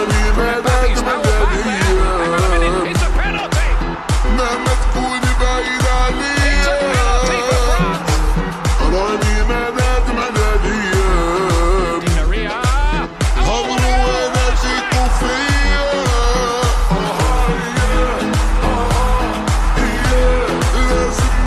It's a penalty.